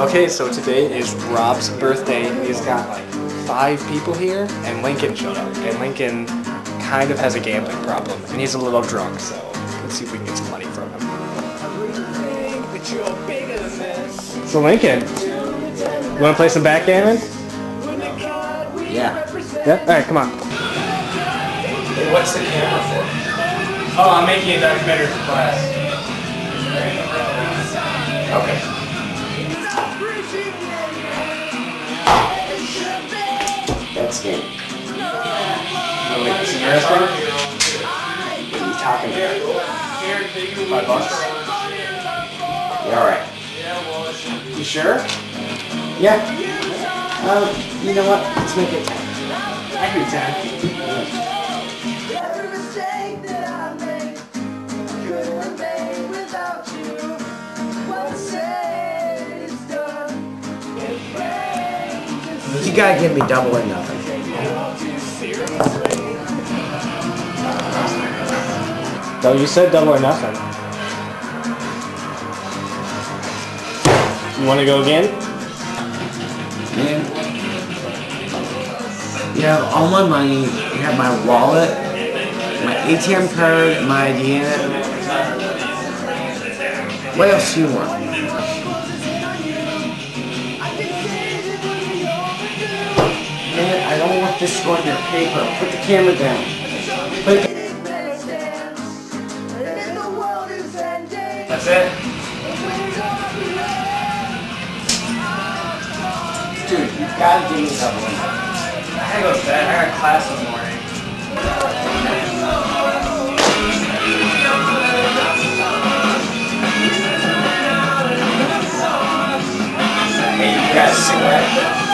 Okay, so today is Rob's birthday. He's got like five people here, and Lincoln showed up. And Lincoln kind of has a gambling problem, and he's a little drunk, so let's see if we can get some money from him. So Lincoln, you want to play some backgammon? Yeah. Yeah? Alright, come on. What's the camera for? Oh, I'm making a documentary for class. Okay. What are you talking about? Five bucks. Yeah, alright. You sure? Yeah. Um, you know what? Let's make it 10. I can do 10. Every mistake that I make couldn't have made without you. What's said is done. It rains You gotta give me double or nothing. No, you said double or nothing. You want to go again? Yeah. You have all my money, you have my wallet, my ATM card, my ID. What else do you want? Don't want on your paper. Put the camera down. Put it And if the world is ending, That's it? Dude, you gotta give me or. I gotta go to bed. I got class in the morning. Hey, you got a cigarette?